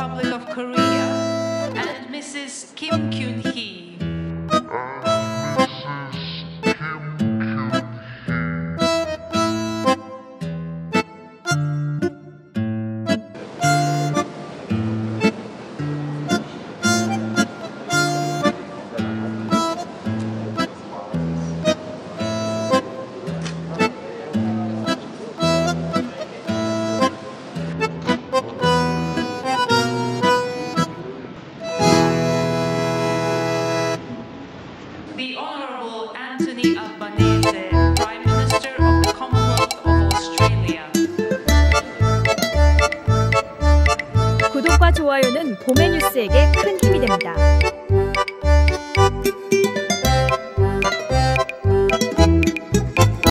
Republic of Korea and Mrs. Kim Kyun Hee. the Honourable Anthony Albanese, Prime Minister of the Commonwealth of Australia. 구독과 좋아요는 봄의 뉴스에게 큰 힘이 됩니다.